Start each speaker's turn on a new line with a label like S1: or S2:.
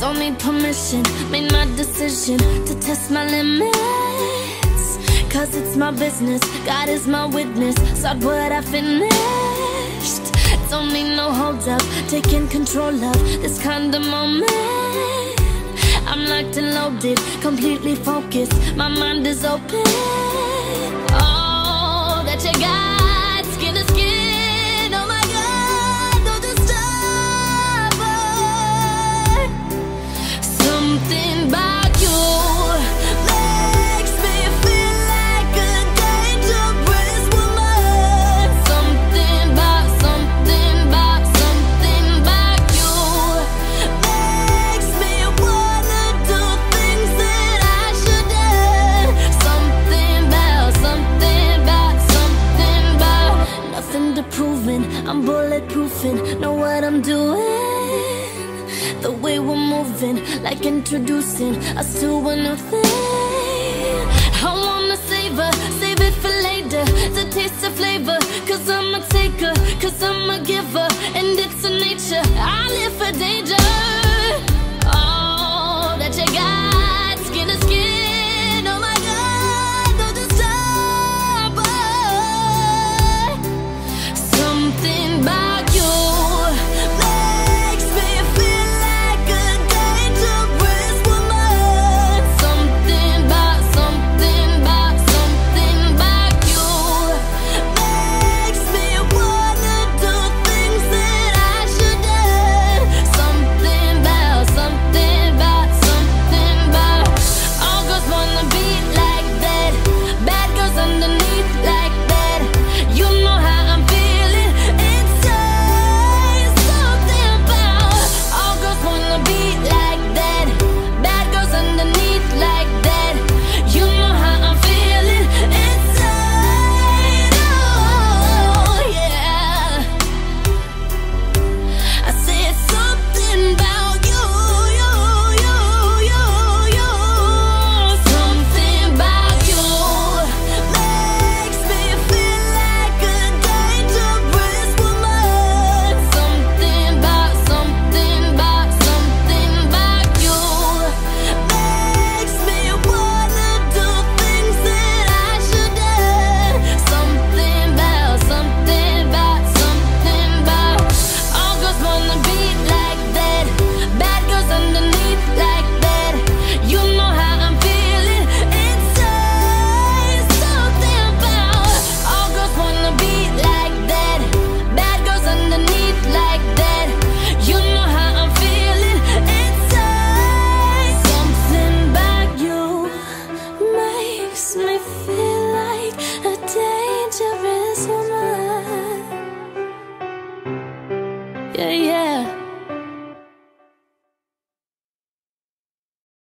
S1: Don't need permission, made my decision to test my limits. Cause it's my business, God is my witness. Start what I finished. Don't need no hold up, taking control of this kind of moment. I'm locked and loaded, completely focused. My mind is open. All that you got. Proofing, know what I'm doing. The way we're moving, like introducing us to a new thing. makes me feel like a dangerous woman. Yeah, yeah.